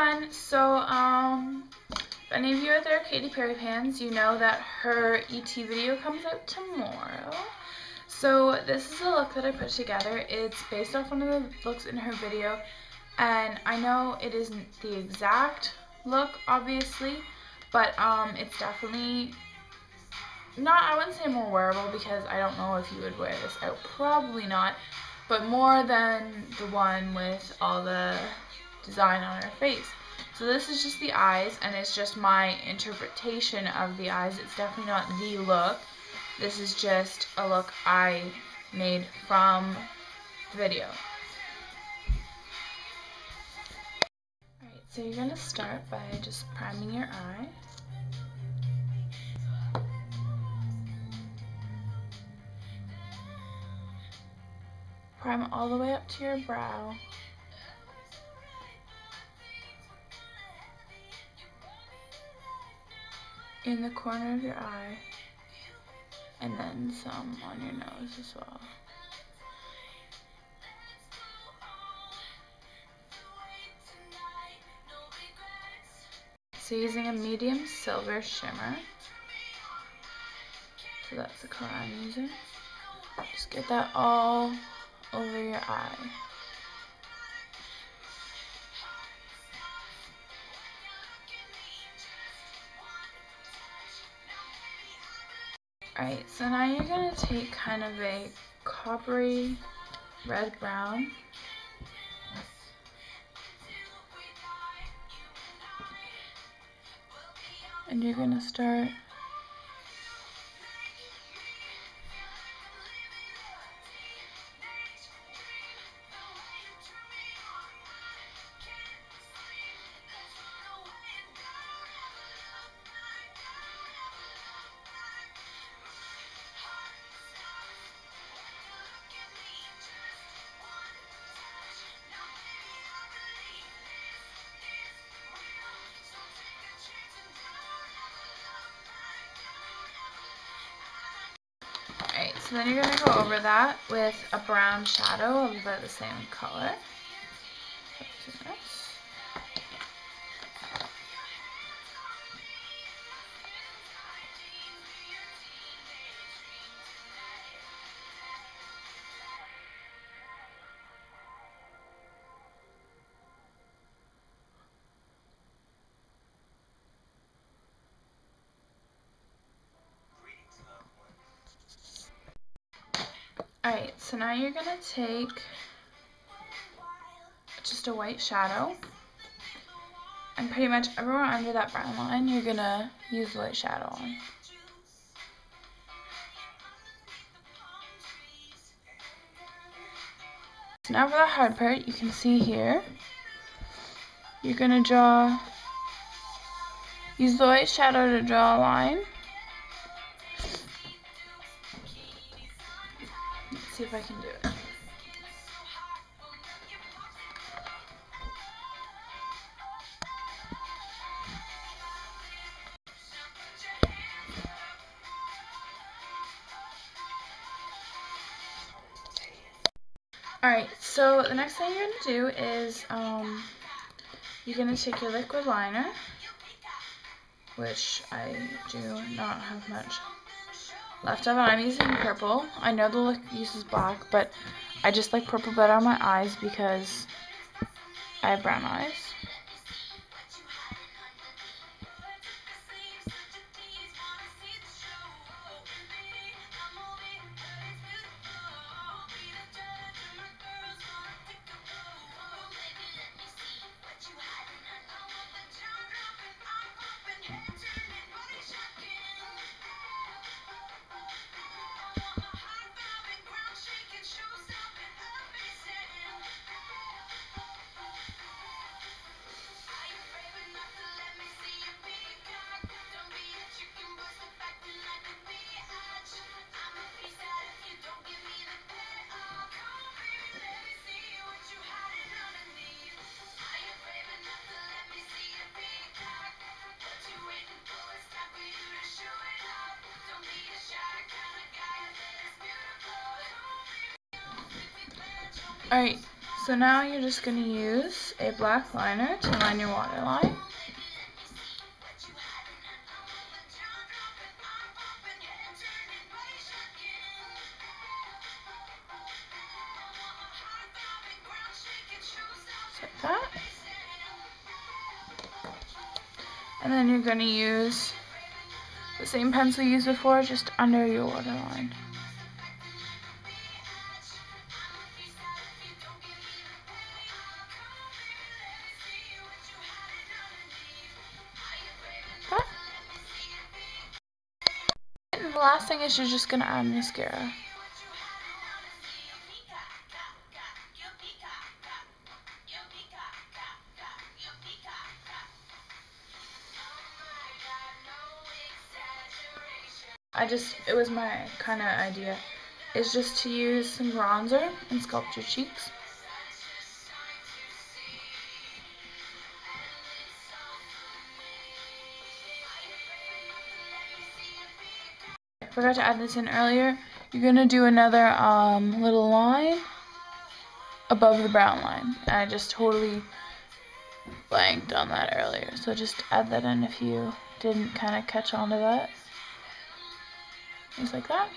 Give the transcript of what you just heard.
everyone. So, um, if any of you are there Katy Perry fans, you know that her ET video comes out tomorrow. So, this is a look that I put together. It's based off one of the looks in her video, and I know it isn't the exact look, obviously, but, um, it's definitely not, I wouldn't say more wearable because I don't know if you would wear this out. Probably not, but more than the one with all the design on her face. So this is just the eyes, and it's just my interpretation of the eyes. It's definitely not the look. This is just a look I made from the video. Alright, so you're going to start by just priming your eye. Prime all the way up to your brow. In the corner of your eye and then some on your nose as well. So using a medium silver shimmer, so that's the color I'm using, just get that all over your eye. Alright, so now you're going to take kind of a coppery red brown. And you're going to start so then you're going to go over that with a brown shadow of about the same color. So now you're going to take just a white shadow and pretty much everywhere under that brown line you're going to use white shadow on. So now for the hard part, you can see here, you're going to draw, use the white shadow to draw a line see if I can do it. Alright, so the next thing you're going to do is um, you're going to take your liquid liner, which I do not have much left of it. I'm using purple. I know the look uses black, but I just like purple better on my eyes because I have brown eyes. Alright, So now you're just going to use a black liner to line your waterline. like that. And then you're going to use the same pencil you used before, just under your waterline. And the last thing is you're just going to add mascara. I just, it was my kind of idea, is just to use some bronzer and sculpt your cheeks. Forgot to add this in earlier. You're going to do another um, little line above the brown line. And I just totally blanked on that earlier. So just add that in if you didn't kind of catch on to that just like that.